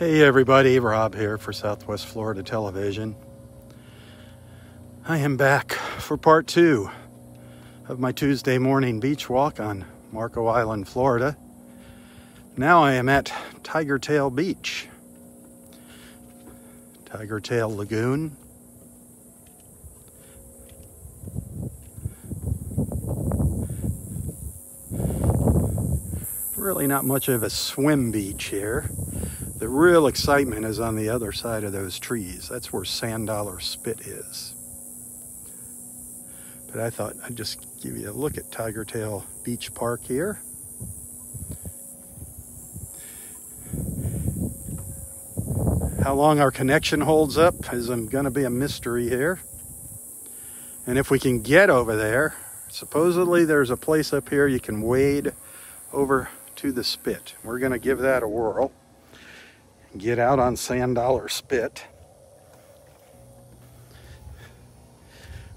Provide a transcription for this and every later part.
Hey everybody, Robb here for Southwest Florida Television. I am back for part two of my Tuesday morning beach walk on Marco Island, Florida. Now I am at Tigertail Beach, Tigertail Lagoon. Really not much of a swim beach here. The real excitement is on the other side of those trees. That's where Sand Dollar Spit is. But I thought I'd just give you a look at Tigertail Beach Park here. How long our connection holds up is um, going to be a mystery here. And if we can get over there, supposedly there's a place up here you can wade over to the spit. We're going to give that a whirl. Get out on Sand Dollar Spit.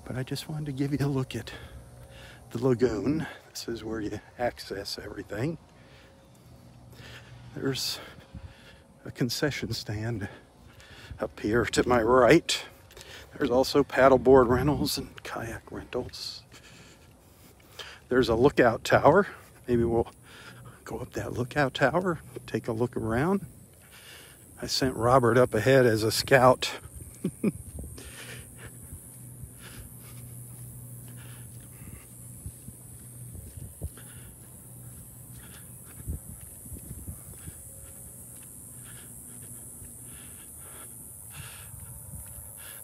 But I just wanted to give you a look at the lagoon. This is where you access everything. There's a concession stand up here to my right. There's also paddleboard rentals and kayak rentals. There's a lookout tower. Maybe we'll go up that lookout tower, take a look around. I sent Robert up ahead as a scout. the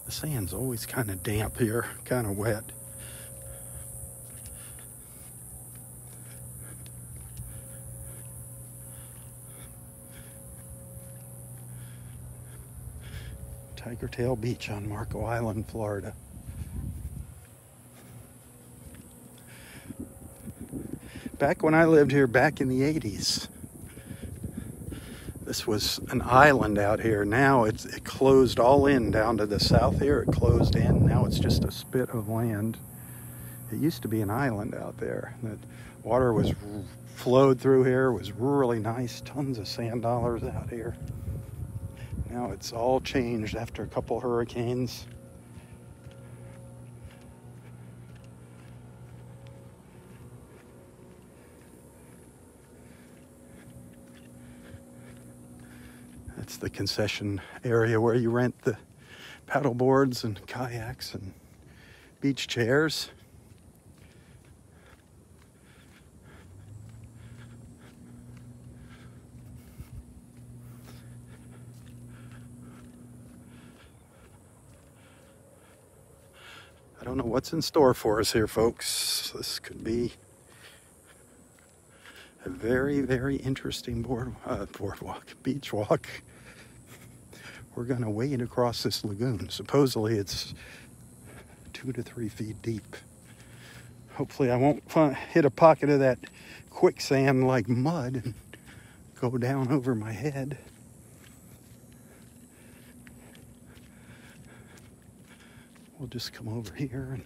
sand's always kind of damp here, kind of wet. Tigertail Beach on Marco Island, Florida. Back when I lived here back in the 80s, this was an island out here. Now it's it closed all in down to the south here. It closed in. Now it's just a spit of land. It used to be an island out there. The water was flowed through here. It was really nice. Tons of sand dollars out here. Now it's all changed after a couple hurricanes. That's the concession area where you rent the paddle boards and kayaks and beach chairs. Don't know what's in store for us here, folks. This could be a very, very interesting board, uh, boardwalk, beach walk. We're going to wade across this lagoon. Supposedly it's two to three feet deep. Hopefully I won't find, hit a pocket of that quicksand like mud and go down over my head. We'll just come over here and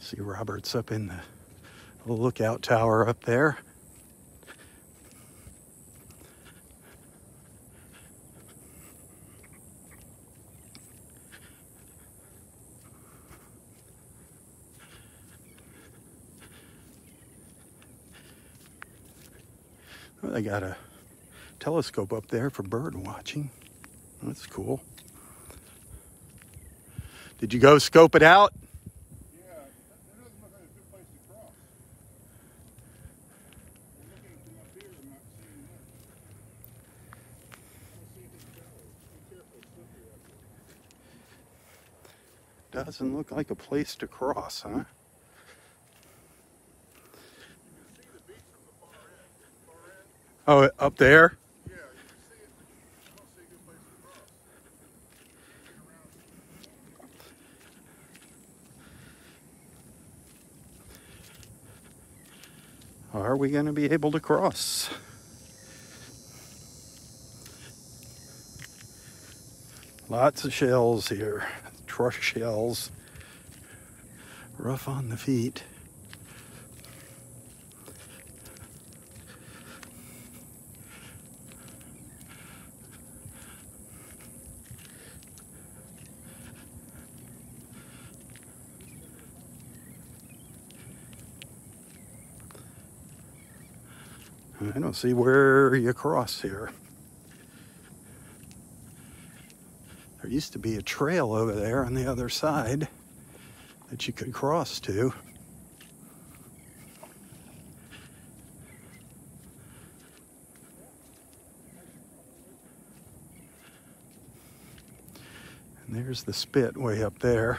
see Robert's up in the lookout tower up there. They got a telescope up there for bird watching. That's cool. Did you go scope it out? Yeah. Doesn't look like a place to cross, huh? You can see the beach from the far end. Far end, Oh, up there? Are we going to be able to cross? Lots of shells here, truss shells, rough on the feet. I don't see where you cross here. There used to be a trail over there on the other side that you could cross to. And there's the spit way up there.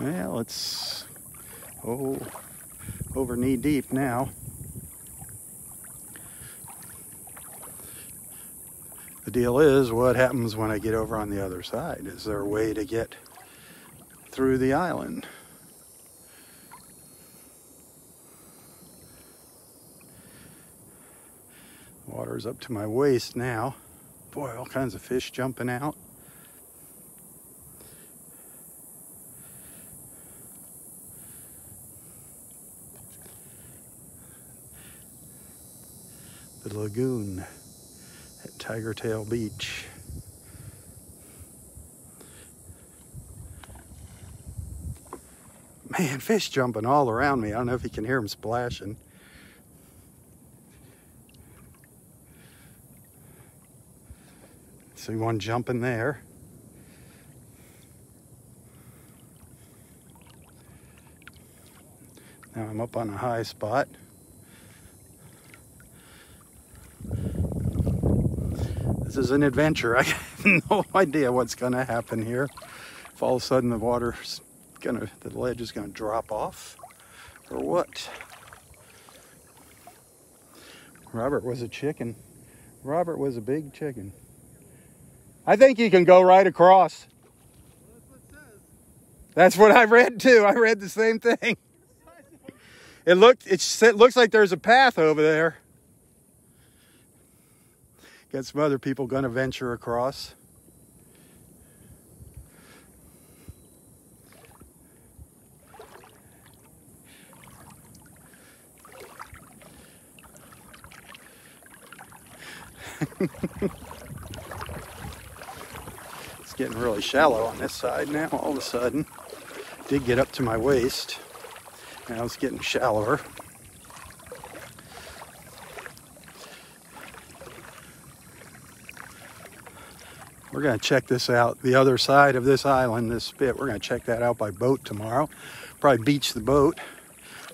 Well, it's oh over knee deep now. The deal is, what happens when I get over on the other side? Is there a way to get through the island? Water's up to my waist now. Boy, all kinds of fish jumping out. the lagoon Tigertail Beach. Man, fish jumping all around me. I don't know if you can hear them splashing. See one jumping there. Now I'm up on a high spot. This is an adventure. I have no idea what's going to happen here. If all of a sudden the water's going to, the ledge is going to drop off or what. Robert was a chicken. Robert was a big chicken. I think you can go right across. That's what I read too. I read the same thing. It looked it looks like there's a path over there. Got some other people going to venture across. it's getting really shallow on this side now all of a sudden. Did get up to my waist. Now it's getting shallower. We're going to check this out. The other side of this island, this spit, we're going to check that out by boat tomorrow. Probably beach the boat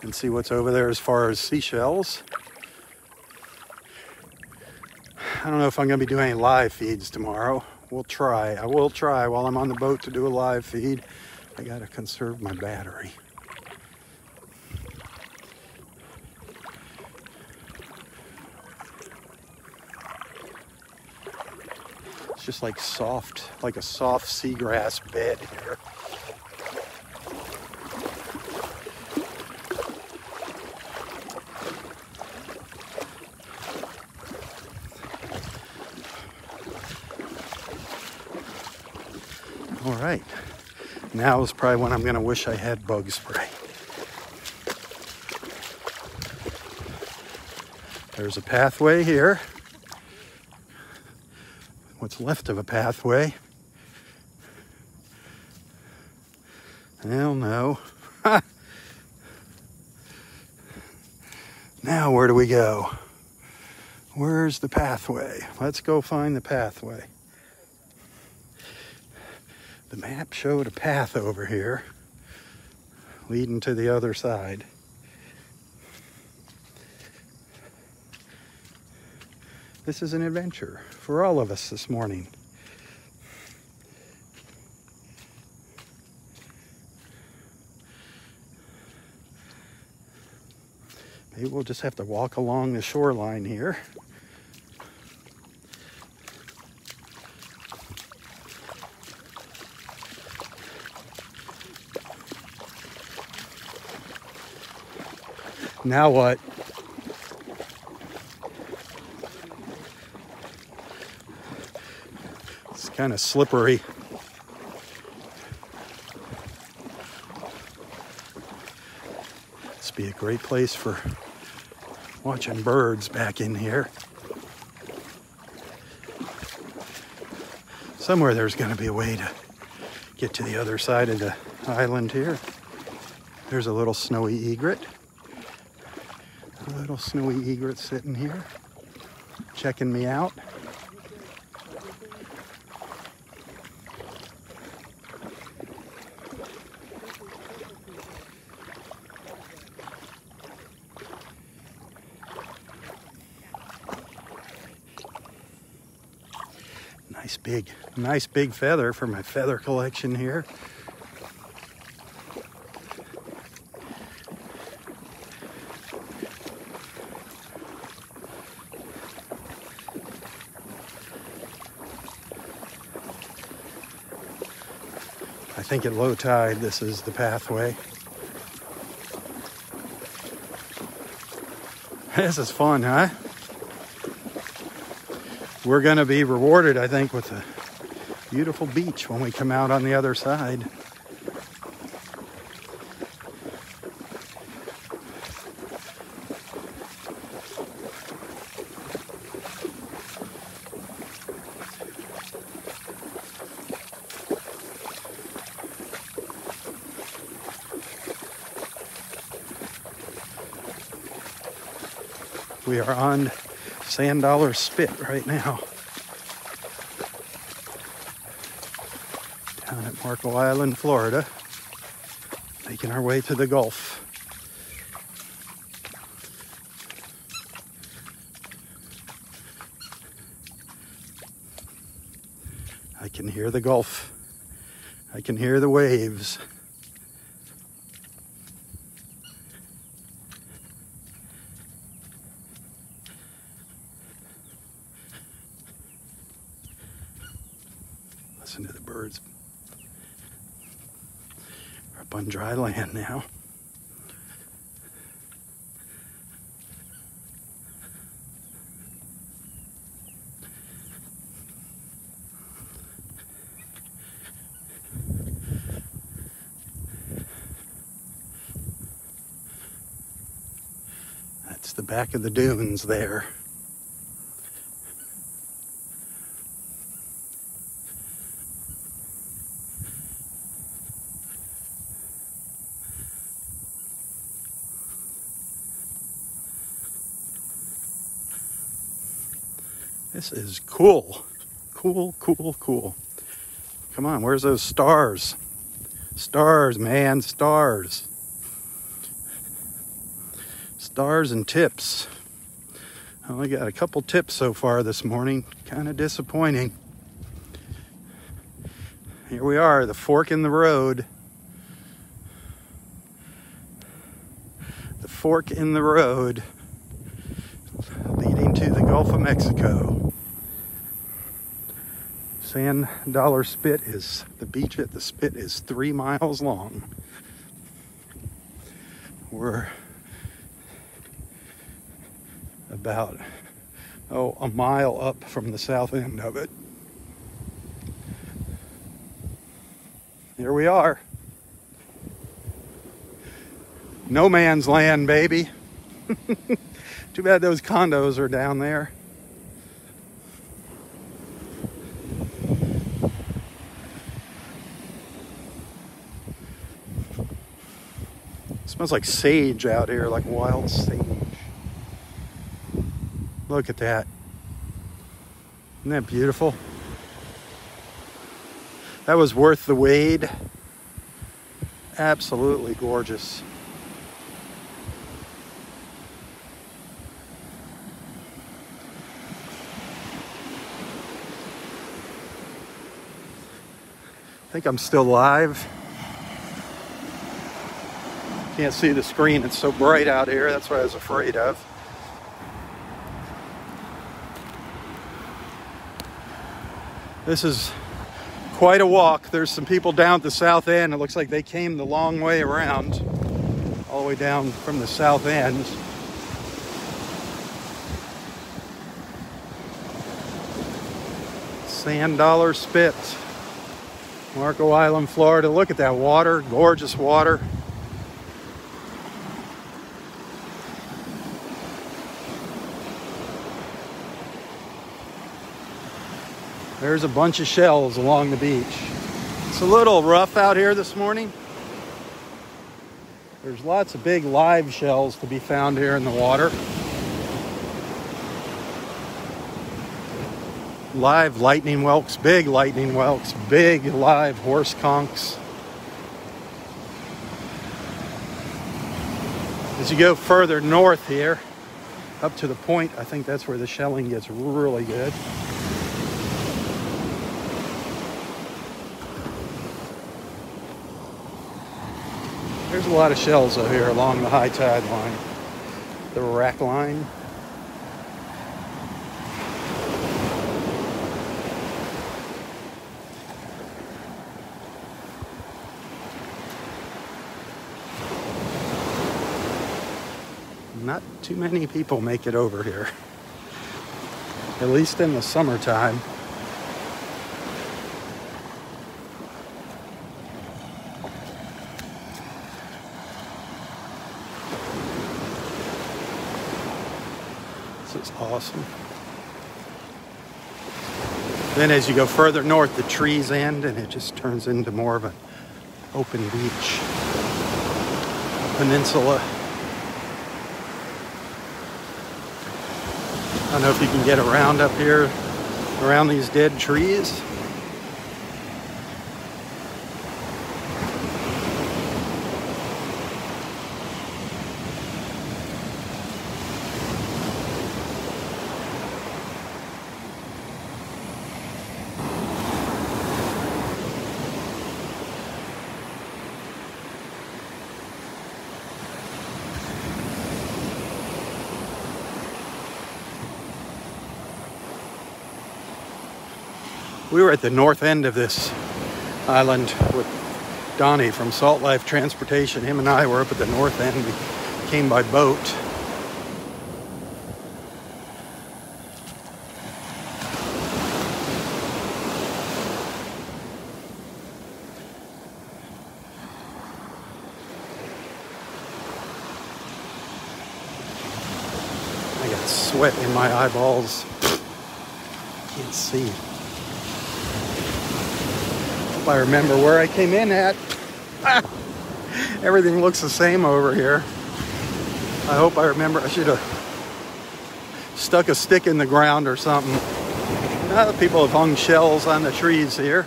and see what's over there as far as seashells. I don't know if I'm going to be doing any live feeds tomorrow. We'll try. I will try while I'm on the boat to do a live feed. I got to conserve my battery. Just like soft, like a soft seagrass bed here. All right, now is probably when I'm gonna wish I had bug spray. There's a pathway here left of a pathway. Hell no. now where do we go? Where's the pathway? Let's go find the pathway. The map showed a path over here leading to the other side. This is an adventure for all of us this morning. Maybe we'll just have to walk along the shoreline here. Now what? Kind of slippery. This be a great place for watching birds back in here. Somewhere there's going to be a way to get to the other side of the island here. There's a little snowy egret. A little snowy egret sitting here, checking me out. Nice big, nice big feather for my feather collection here. I think at low tide, this is the pathway. This is fun, huh? We're going to be rewarded, I think, with a beautiful beach when we come out on the other side. We are on Sand Dollar Spit right now. Down at Marco Island, Florida. Making our way to the Gulf. I can hear the Gulf. I can hear the waves. Listen to the birds. We're up on land now. That's the back of the dunes there. This is cool. Cool, cool, cool. Come on, where's those stars? Stars, man, stars. Stars and tips. I only got a couple tips so far this morning. Kind of disappointing. Here we are, the fork in the road. The fork in the road leading to the Gulf of Mexico. Sand Dollar Spit is the beach at the Spit is three miles long. We're about oh a mile up from the south end of it. Here we are. No man's land, baby. Too bad those condos are down there. Smells like sage out here, like wild sage. Look at that. Isn't that beautiful? That was worth the wade. Absolutely gorgeous. I think I'm still live. Can't see the screen, it's so bright out here. That's what I was afraid of. This is quite a walk. There's some people down at the south end. It looks like they came the long way around. all the way down from the south end. Sand Dollar Spit, Marco Island, Florida. Look at that water, gorgeous water. There's a bunch of shells along the beach. It's a little rough out here this morning. There's lots of big live shells to be found here in the water. Live lightning whelks, big lightning whelks, big live horse conchs. As you go further north here, up to the point, I think that's where the shelling gets really good. There's a lot of shells out here along the high tide line, the rack line. Not too many people make it over here, at least in the summertime. This is awesome. Then as you go further north, the trees end and it just turns into more of an open beach, peninsula. I don't know if you can get around up here, around these dead trees. We were at the north end of this island with Donnie from Salt Life Transportation. Him and I were up at the north end. We came by boat. I got sweat in my eyeballs. Can't see. I remember where I came in at. Everything looks the same over here. I hope I remember. I should have stuck a stick in the ground or something. Uh, people have hung shells on the trees here.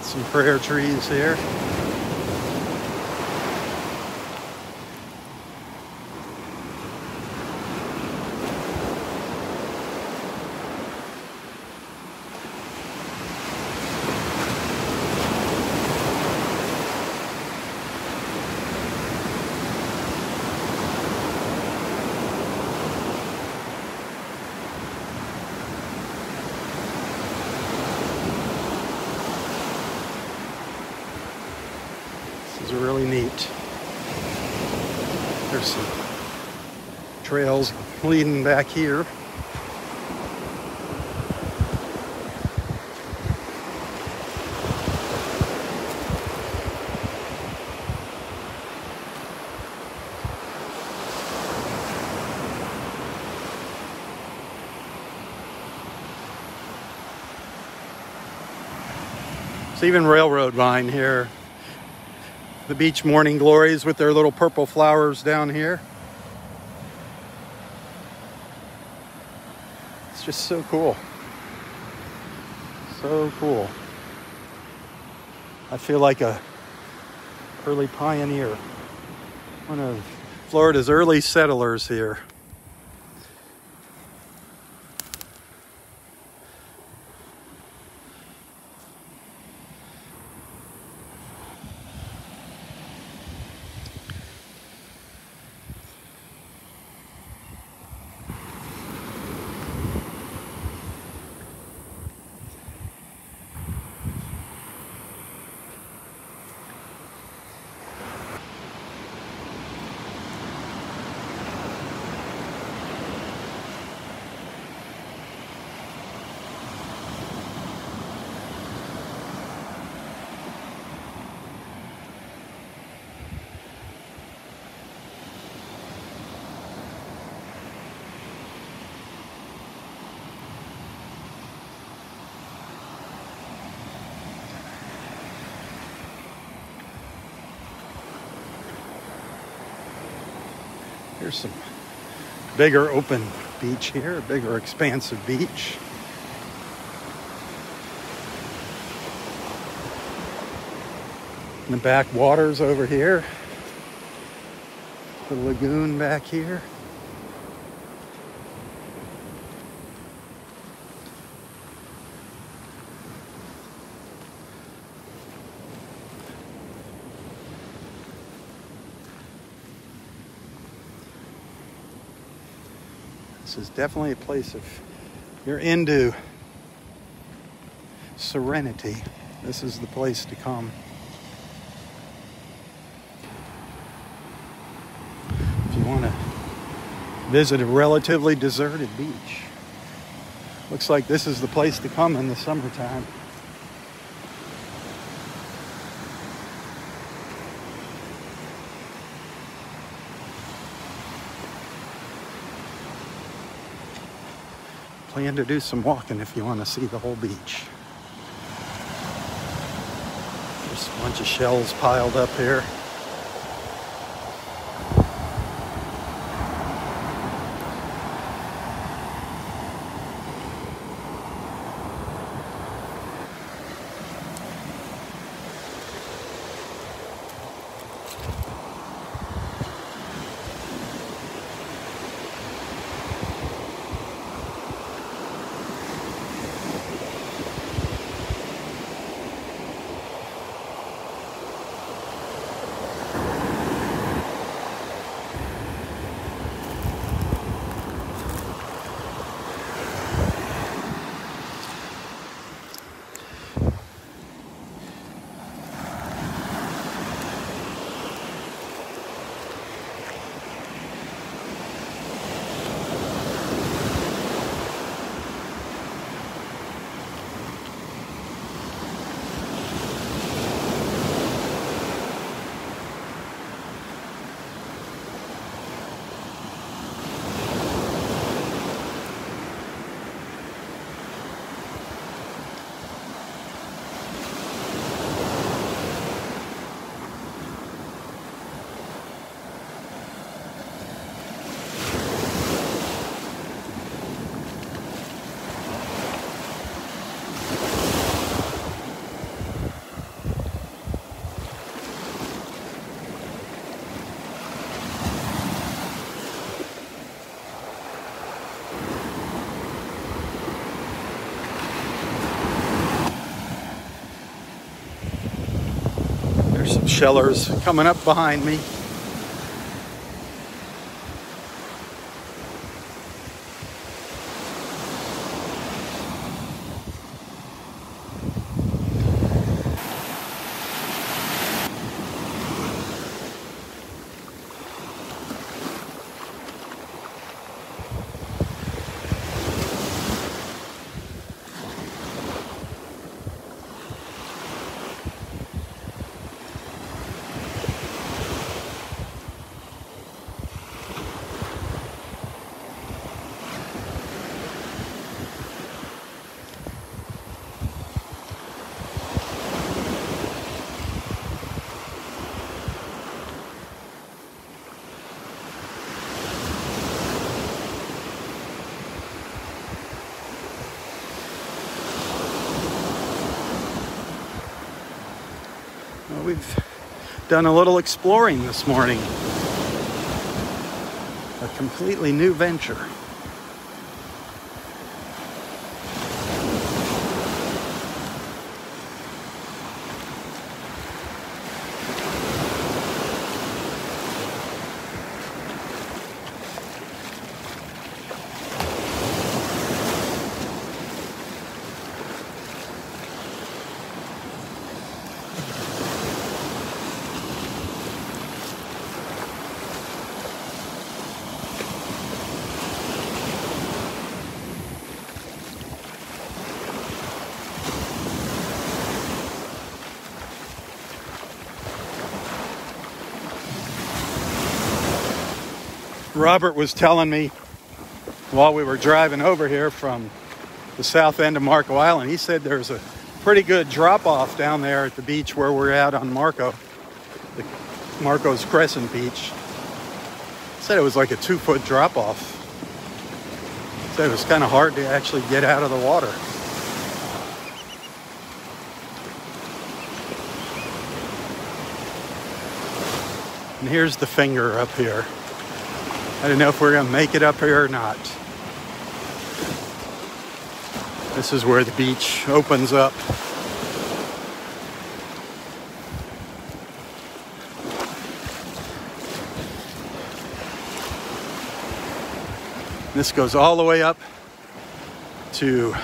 Some prayer trees here. Is really neat. There's some trails leading back here. It's even railroad vine here. The beach morning glories with their little purple flowers down here. It's just so cool. So cool. I feel like a early pioneer. One of Florida's early settlers here. There's some bigger open beach here, a bigger expansive beach. And the back waters over here. The lagoon back here. Definitely a place if you're into serenity, this is the place to come. If you want to visit a relatively deserted beach, looks like this is the place to come in the summertime. Plan to do some walking if you want to see the whole beach. There's a bunch of shells piled up here. There's some shellers coming up behind me. Well, we've done a little exploring this morning. A completely new venture. Robert was telling me while we were driving over here from the south end of Marco Island, he said there's a pretty good drop off down there at the beach where we're at on Marco, the Marco's Crescent Beach. Said it was like a two foot drop off. Said it was kind of hard to actually get out of the water. And here's the finger up here. I don't know if we're gonna make it up here or not. This is where the beach opens up. This goes all the way up to, I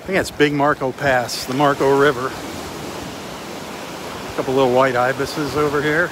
think that's Big Marco Pass, the Marco River. A couple little white ibises over here.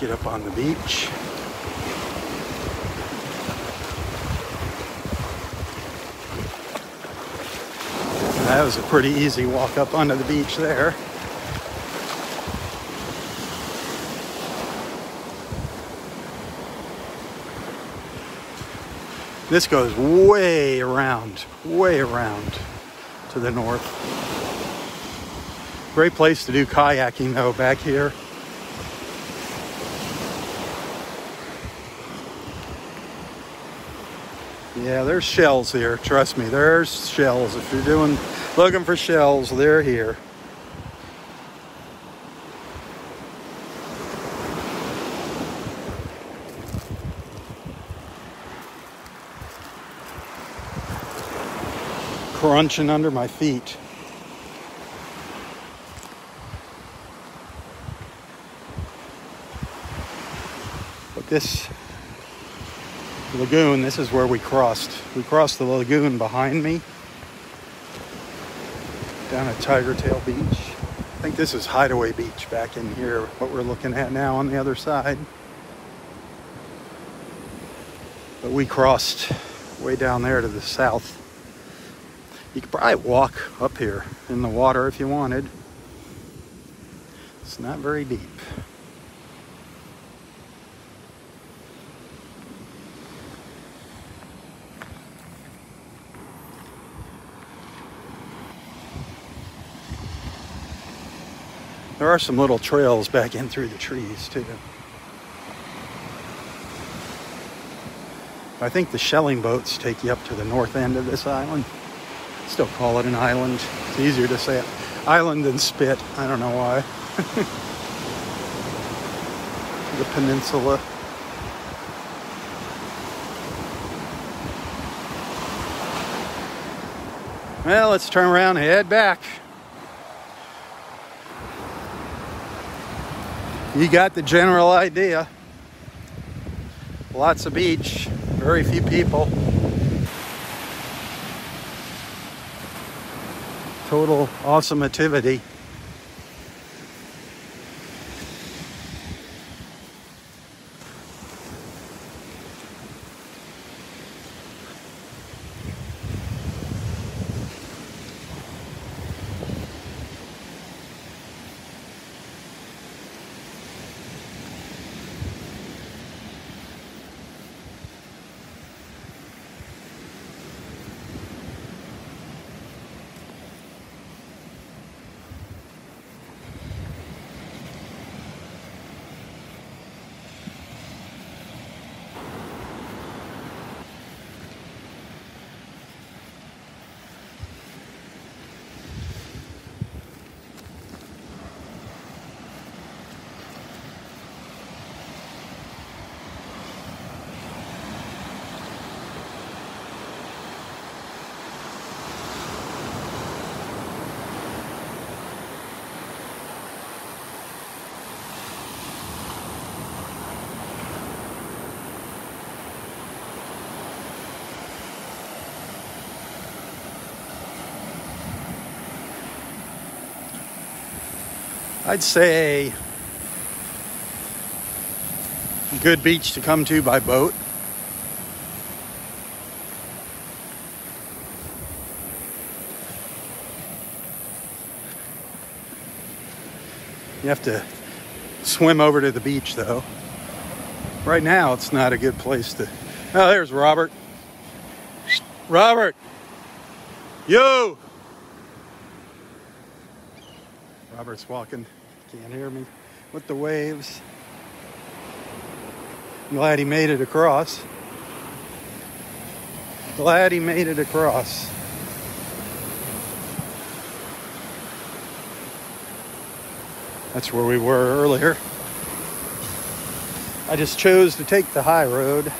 Get up on the beach. That was a pretty easy walk up onto the beach there. This goes way around, way around to the north. Great place to do kayaking though back here. Yeah, there's shells here. Trust me, there's shells. If you're doing looking for shells, they're here. Crunching under my feet. But this lagoon, this is where we crossed. We crossed the lagoon behind me down at Tigertail Beach. I think this is Hideaway Beach back in here, what we're looking at now on the other side. But we crossed way down there to the south. You could probably walk up here in the water if you wanted. It's not very deep. There are some little trails back in through the trees too. I think the shelling boats take you up to the north end of this island. Still call it an island. It's easier to say island than spit. I don't know why. the peninsula. Well, let's turn around and head back. You got the general idea. Lots of beach, very few people. Total awesome activity. I'd say good beach to come to by boat. You have to swim over to the beach though. Right now, it's not a good place to. Oh, there's Robert. Robert! Yo! Robert's walking. Can't hear me with the waves. I'm Glad he made it across. Glad he made it across. That's where we were earlier. I just chose to take the high road.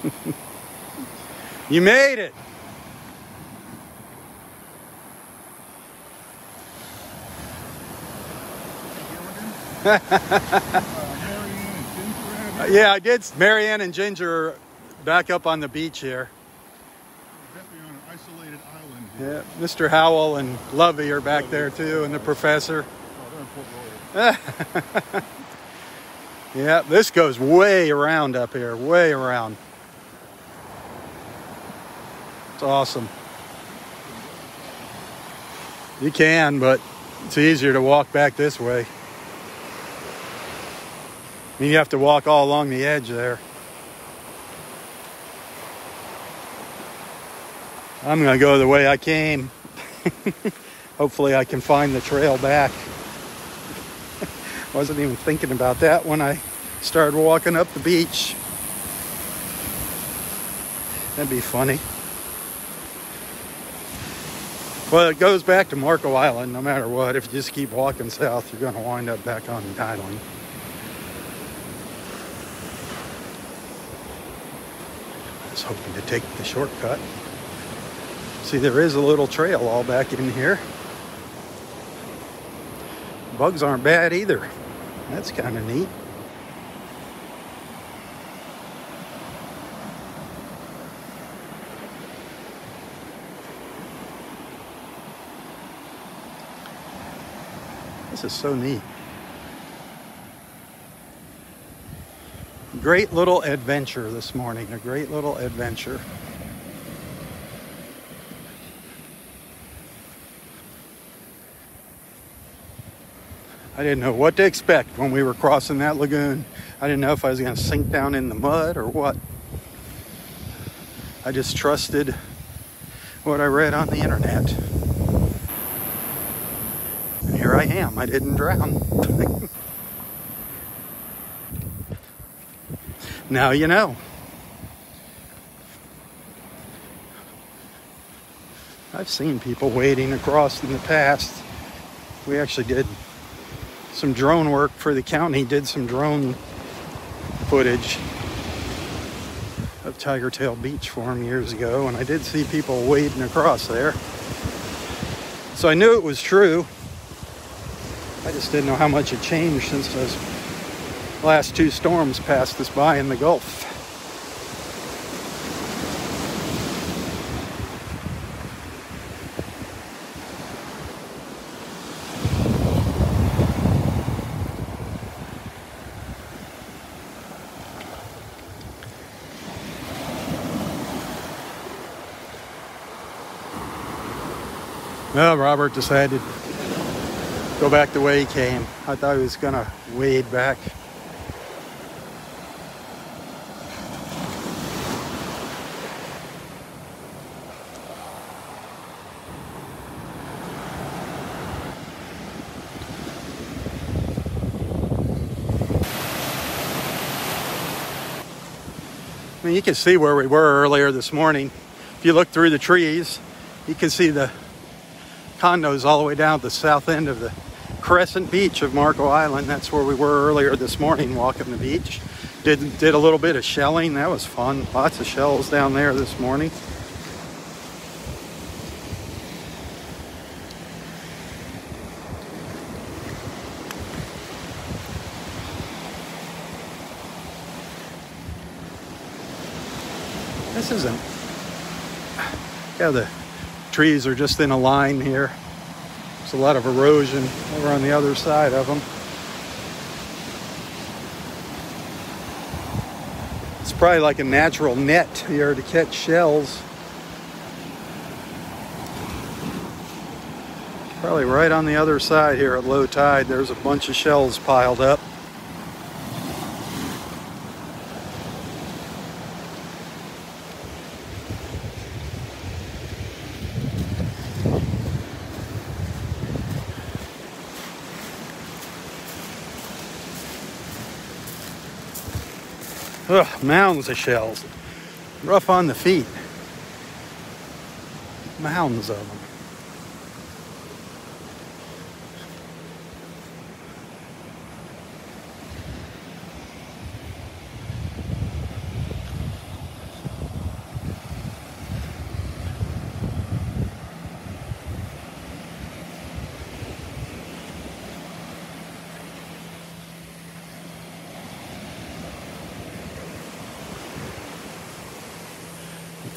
you made it. Uh, Marianne and Ginger Rabbit. Yeah, I did. Marianne and Ginger are back up on the beach here. Definitely on an isolated island. here. Yeah, Mr. Howell and Lovey are back there too, and the professor. Oh, they're in Fort Yeah, this goes way around up here, way around. It's awesome. You can, but it's easier to walk back this way. I mean, you have to walk all along the edge there. I'm going to go the way I came. Hopefully, I can find the trail back. Wasn't even thinking about that when I started walking up the beach. That'd be funny. Well, it goes back to Marco Island no matter what. If you just keep walking south, you're going to wind up back on the island. I was hoping to take the shortcut. See, there is a little trail all back in here. Bugs aren't bad either. That's kind of neat. This is so neat. Great little adventure this morning. A great little adventure. I didn't know what to expect when we were crossing that lagoon. I didn't know if I was going to sink down in the mud or what. I just trusted what I read on the internet. I am. I didn't drown. now you know. I've seen people wading across in the past. We actually did some drone work for the county, did some drone footage of Tigertail Beach for them years ago, and I did see people wading across there. So I knew it was true. I just didn't know how much had changed since those last two storms passed us by in the Gulf. Well, Robert decided go back the way he came. I thought he was going to wade back. I mean, you can see where we were earlier this morning. If you look through the trees, you can see the condos all the way down at the south end of the Crescent Beach of Marco Island. That's where we were earlier this morning walking the beach. Did, did a little bit of shelling. That was fun. Lots of shells down there this morning. This isn't, yeah, the trees are just in a line here. There's a lot of erosion over on the other side of them. It's probably like a natural net here to catch shells. Probably right on the other side here at low tide, there's a bunch of shells piled up. Ugh, mounds of shells. Rough on the feet. Mounds of them.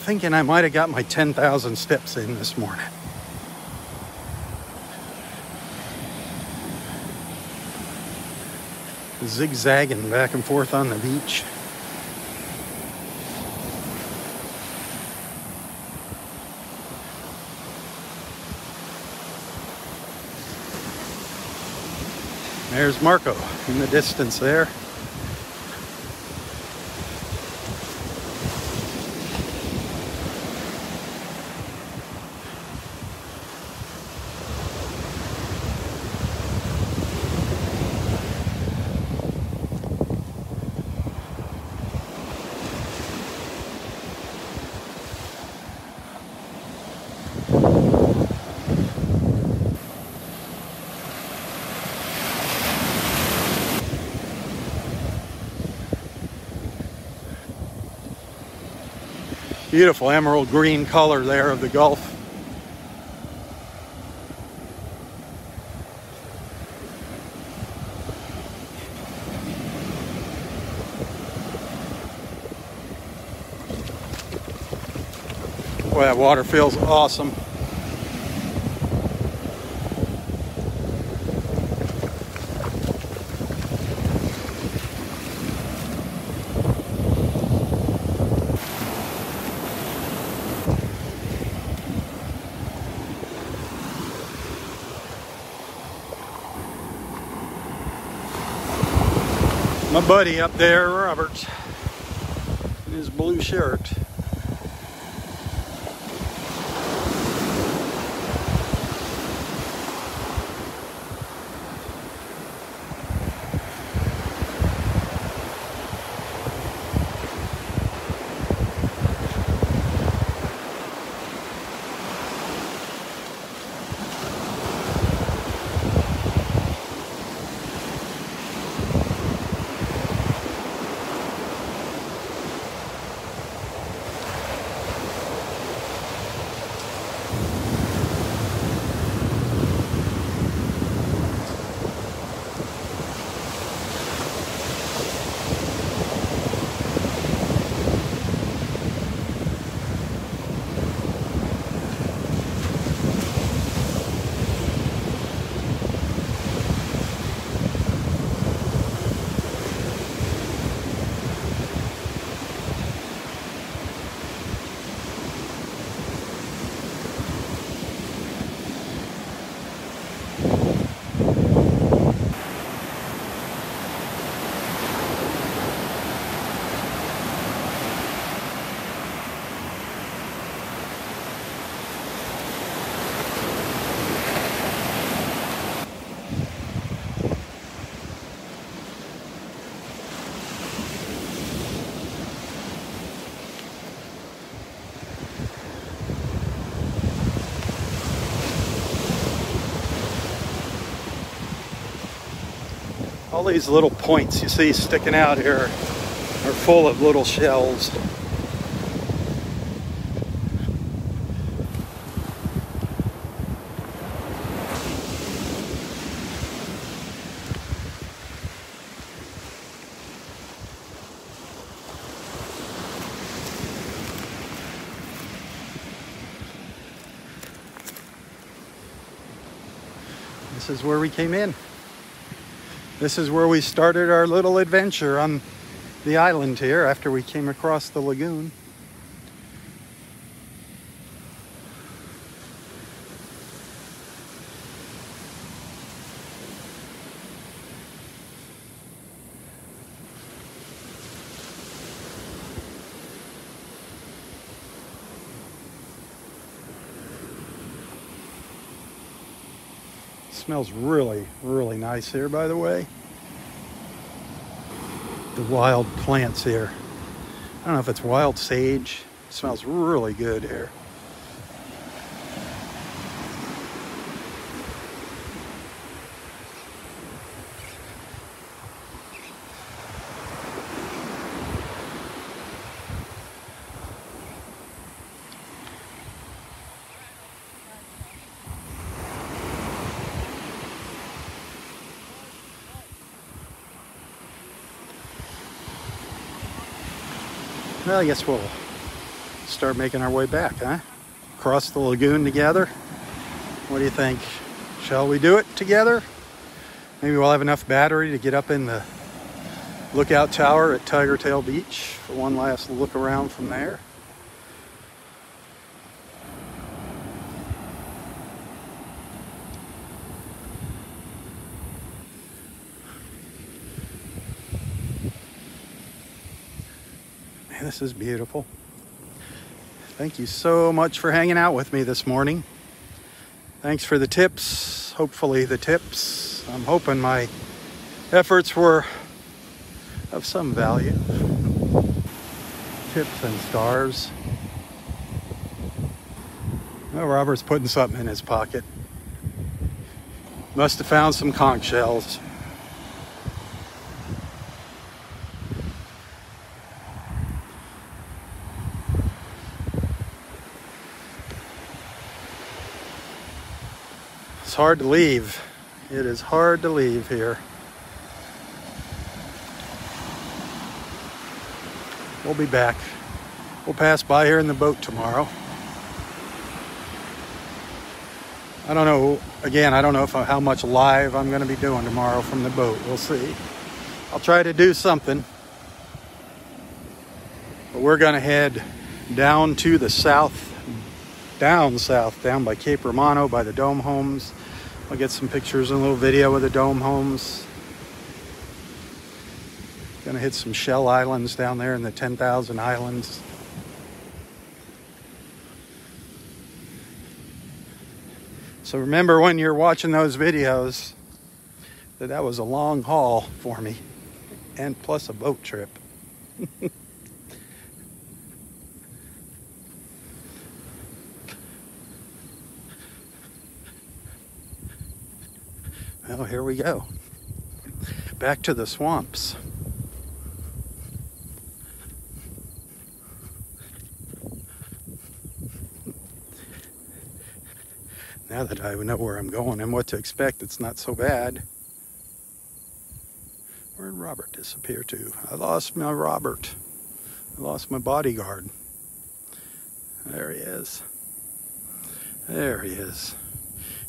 Thinking I might have got my 10,000 steps in this morning. Zigzagging back and forth on the beach. There's Marco in the distance there. Beautiful emerald green color there of the Gulf. Boy, that water feels awesome. Buddy up there, Robert, in his blue shirt. all these little points you see sticking out here are full of little shells. This is where we came in. This is where we started our little adventure on the island here after we came across the lagoon. Smells really, really nice here, by the way. The wild plants here. I don't know if it's wild sage. It smells really good here. Well, I guess we'll start making our way back, huh? Cross the lagoon together. What do you think? Shall we do it together? Maybe we'll have enough battery to get up in the lookout tower at Tigertail Beach for one last look around from there. Man, this is beautiful. Thank you so much for hanging out with me this morning. Thanks for the tips. Hopefully, the tips. I'm hoping my efforts were of some value. Tips and stars. Well, Robert's putting something in his pocket. Must have found some conch shells. Hard to leave. It is hard to leave here. We'll be back. We'll pass by here in the boat tomorrow. I don't know, again, I don't know if how much live I'm going to be doing tomorrow from the boat. We'll see. I'll try to do something. But we're going to head down to the south down south, down by Cape Romano, by the Dome Homes. I'll get some pictures and a little video of the Dome Homes. Gonna hit some shell islands down there in the 10,000 islands. So remember when you're watching those videos that that was a long haul for me and plus a boat trip. Well, here we go. Back to the swamps. Now that I know where I'm going and what to expect, it's not so bad. Where did Robert disappear to? I lost my Robert. I lost my bodyguard. There he is. There he is.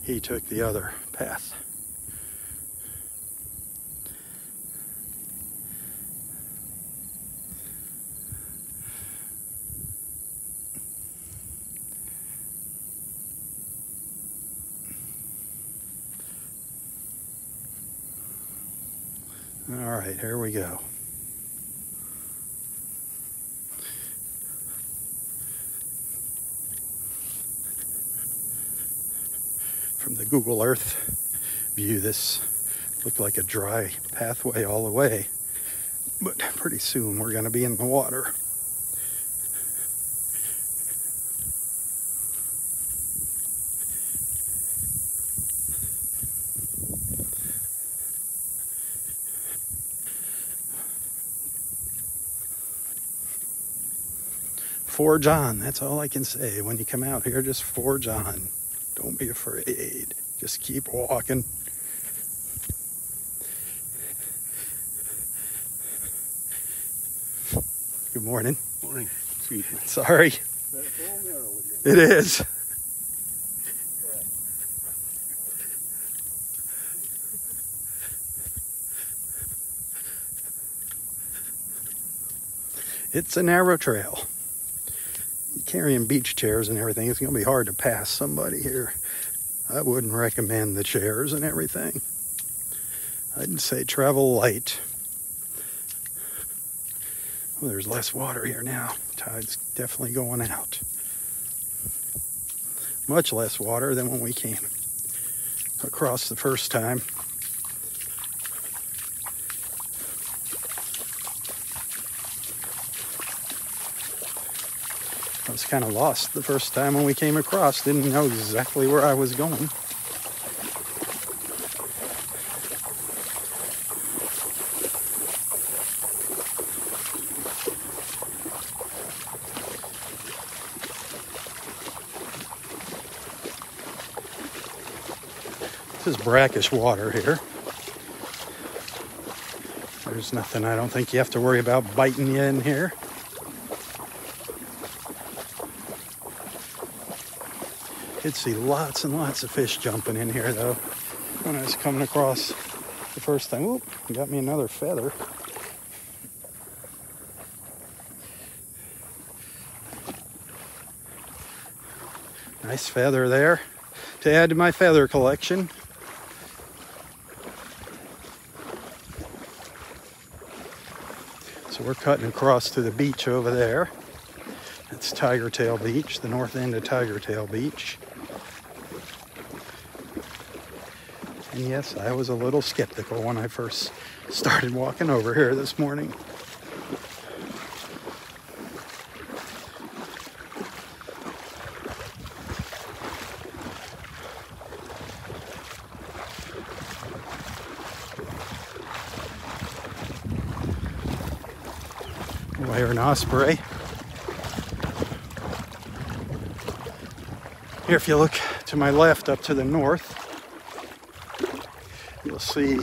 He took the other path. All right, here we go. From the Google Earth view, this looked like a dry pathway all the way. But pretty soon we're going to be in the water. forge on. That's all I can say. When you come out here, just forge on. Don't be afraid. Just keep walking. Good morning. Morning. Sweet. Sorry. It is. It's a narrow trail. Carrying beach chairs and everything. It's going to be hard to pass somebody here. I wouldn't recommend the chairs and everything. I'd say travel light. Well, there's less water here now. Tide's definitely going out. Much less water than when we came across the first time. Kind of lost the first time when we came across. Didn't know exactly where I was going. This is brackish water here. There's nothing I don't think you have to worry about biting you in here. You'd see lots and lots of fish jumping in here though. When I was coming across the first time, whoop, got me another feather. Nice feather there to add to my feather collection. So we're cutting across to the beach over there. It's Tigertail Beach, the north end of Tigertail Beach. And yes, I was a little skeptical when I first started walking over here this morning. Wire and osprey. Here, if you look to my left up to the north, see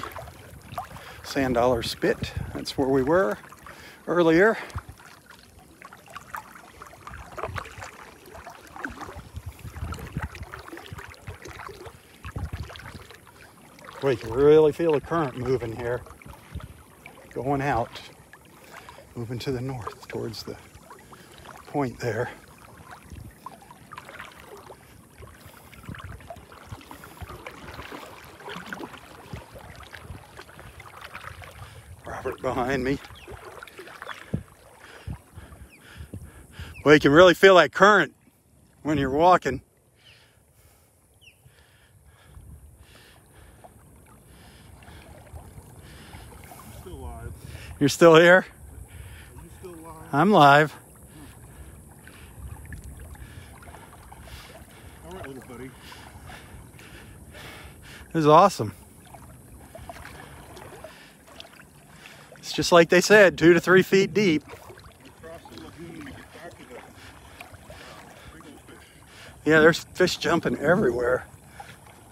Sand Dollar Spit. That's where we were earlier. We can really feel the current moving here. Going out, moving to the north towards the point there. Robert behind me. Well, you can really feel that current when you're walking. Still live. You're still here? Are you still live? I'm live. All right, little buddy. This is awesome. It's just like they said, two to three feet deep. Yeah, there's fish jumping everywhere.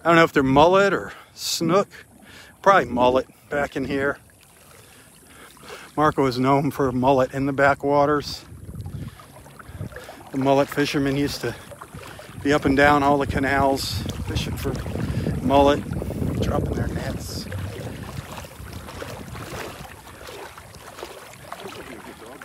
I don't know if they're mullet or snook. Probably mullet back in here. Marco is known for mullet in the backwaters. The mullet fishermen used to be up and down all the canals fishing for mullet, dropping their nets. This will be a good dog.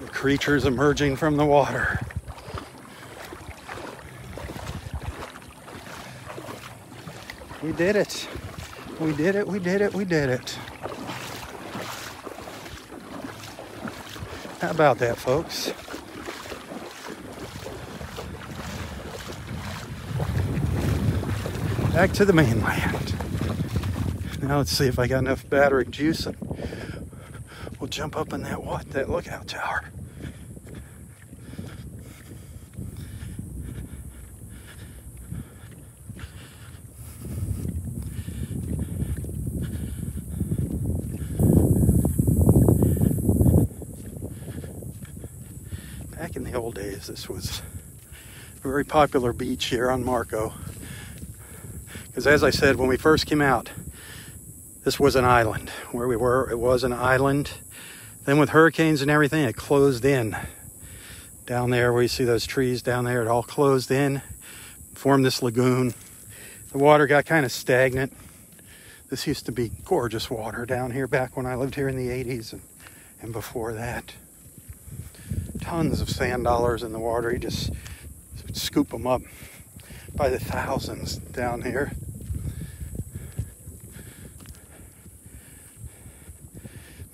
The creatures emerging from the water. We did it. We did it. We did it. We did it. How about that, folks? Back to the mainland. Now let's see if I got enough battery juice and we'll jump up in that what that lookout tower. Back days, this was a very popular beach here on Marco. Because as I said, when we first came out, this was an island. Where we were, it was an island. Then with hurricanes and everything, it closed in. Down there where you see those trees down there, it all closed in, formed this lagoon. The water got kind of stagnant. This used to be gorgeous water down here back when I lived here in the 80s and, and before that. Tons of sand dollars in the water. You just scoop them up by the thousands down here.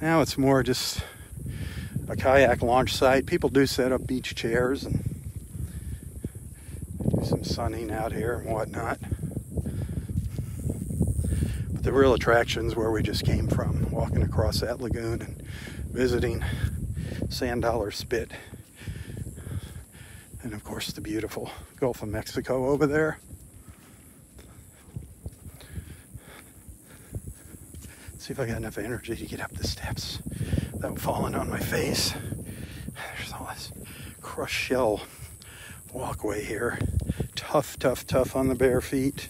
Now it's more just a kayak launch site. People do set up beach chairs and do some sunning out here and whatnot. But the real attractions where we just came from, walking across that lagoon and visiting Sand Dollar Spit. And of course, the beautiful Gulf of Mexico over there. See if I got enough energy to get up the steps without falling on my face. There's all this crushed shell walkway here. Tough, tough, tough on the bare feet.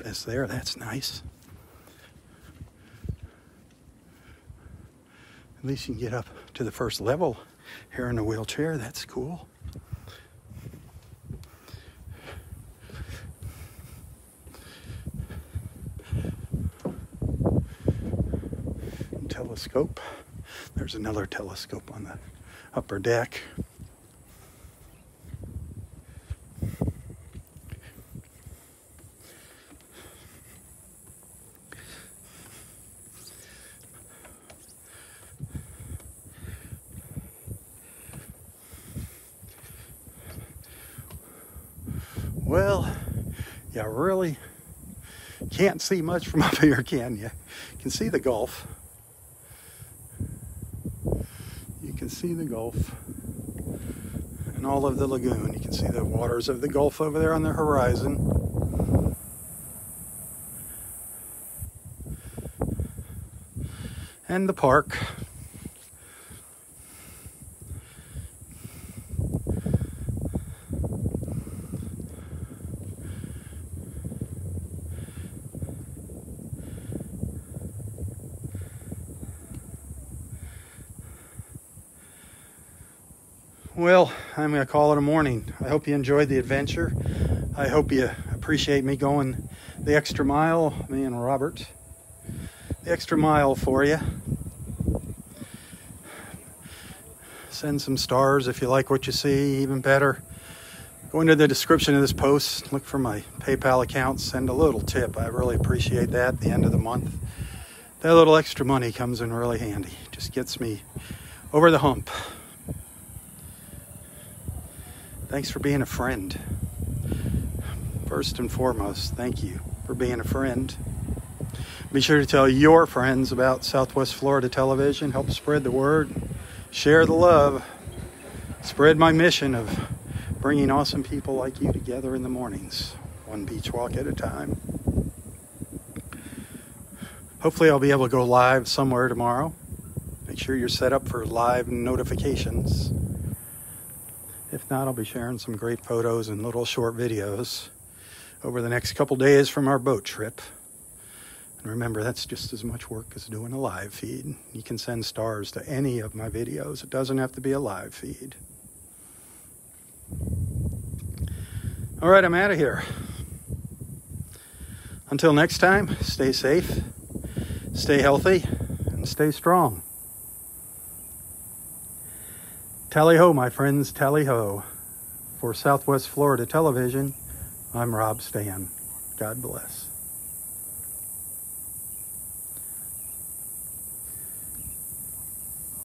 Access there, that's nice. At least you can get up to the first level here in a wheelchair. That's cool. Telescope. There's another telescope on the upper deck. Can't see much from up here, can you? You can see the Gulf. You can see the Gulf and all of the lagoon. You can see the waters of the Gulf over there on the horizon. And the park. Well, I'm going to call it a morning. I hope you enjoyed the adventure. I hope you appreciate me going the extra mile, me and Robert. The extra mile for you. Send some stars if you like what you see, even better. Go into the description of this post, look for my PayPal account, send a little tip. I really appreciate that at the end of the month. That little extra money comes in really handy. Just gets me over the hump. Thanks for being a friend. First and foremost, thank you for being a friend. Be sure to tell your friends about Southwest Florida Television. Help spread the word. Share the love. Spread my mission of bringing awesome people like you together in the mornings, one beach walk at a time. Hopefully, I'll be able to go live somewhere tomorrow. Make sure you're set up for live notifications. If not, I'll be sharing some great photos and little short videos over the next couple days from our boat trip. And remember, that's just as much work as doing a live feed. You can send stars to any of my videos, it doesn't have to be a live feed. All right, I'm out of here. Until next time, stay safe, stay healthy, and stay strong. Tally ho, my friends, tally ho. For Southwest Florida Television, I'm Robb Stan. God bless.